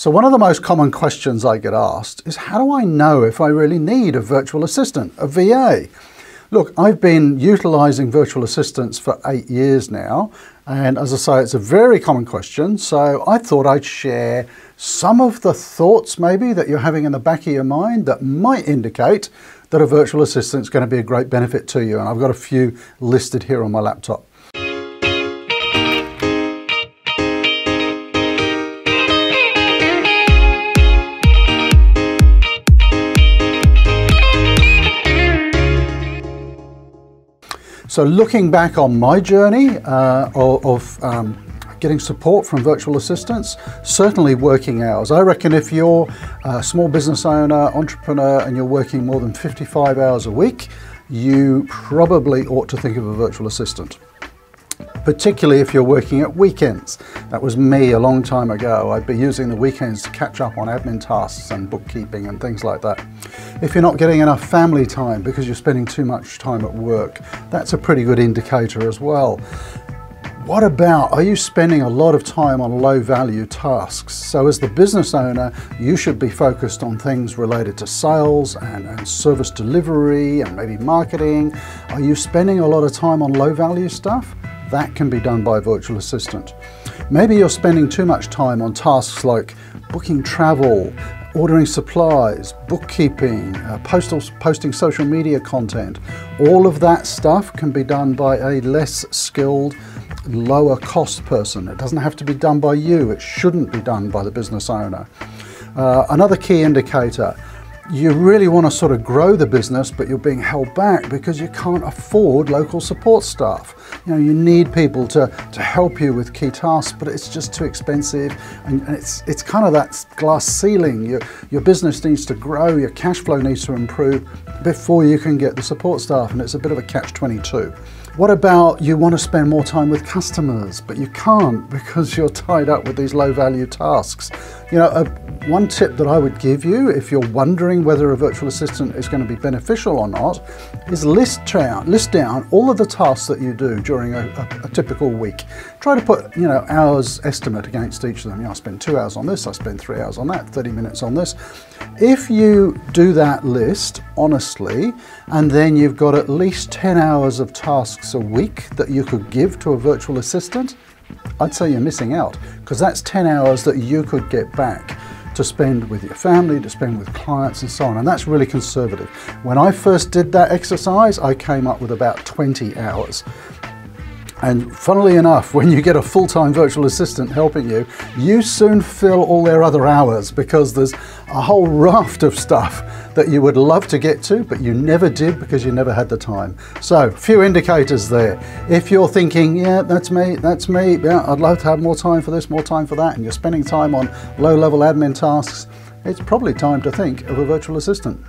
So one of the most common questions I get asked is how do I know if I really need a virtual assistant, a VA? Look, I've been utilizing virtual assistants for eight years now. And as I say, it's a very common question. So I thought I'd share some of the thoughts maybe that you're having in the back of your mind that might indicate that a virtual assistant is going to be a great benefit to you. And I've got a few listed here on my laptop. So looking back on my journey uh, of, um, getting support from virtual assistants, certainly working hours. I reckon if you're a small business owner, entrepreneur, and you're working more than 55 hours a week, you probably ought to think of a virtual assistant particularly if you're working at weekends. That was me a long time ago. I'd be using the weekends to catch up on admin tasks and bookkeeping and things like that. If you're not getting enough family time because you're spending too much time at work, that's a pretty good indicator as well. What about, are you spending a lot of time on low value tasks? So as the business owner, you should be focused on things related to sales and, and, service delivery and maybe marketing. Are you spending a lot of time on low value stuff? That can be done by a virtual assistant. Maybe you're spending too much time on tasks like booking travel, ordering supplies, bookkeeping, uh, postal, posting social media content. All of that stuff can be done by a less skilled, lower cost person. It doesn't have to be done by you. It shouldn't be done by the business owner. Uh, another key indicator, you really want to sort of grow the business, but you're being held back because you can't afford local support staff. You know, you need people to, to help you with key tasks, but it's just too expensive. And, and it's, it's kind of that glass ceiling. Your, your business needs to grow, your cash flow needs to improve before you can get the support staff. And it's a bit of a catch 22. What about you want to spend more time with customers, but you can't because you're tied up with these low value tasks? You know, a, one tip that I would give you if you're wondering whether a virtual assistant is going to be beneficial or not is list down, list down all of the tasks that you do during a, a, a typical week. Try to put, you know, hours estimate against each of them. You know, I spend two hours on this, I spend three hours on that, 30 minutes on this. If you do that list honestly, and then you've got at least 10 hours of tasks a week that you could give to a virtual assistant, I'd say you're missing out because that's 10 hours that you could get back to spend with your family, to spend with clients and so on. And that's really conservative. When I first did that exercise, I came up with about 20 hours. And funnily enough, when you get a full-time virtual assistant helping you, you soon fill all their other hours because there's a whole raft of stuff that you would love to get to, but you never did because you never had the time. So, few indicators there. If you're thinking, yeah, that's me, that's me, yeah, I'd love to have more time for this, more time for that, and you're spending time on low-level admin tasks, it's probably time to think of a virtual assistant.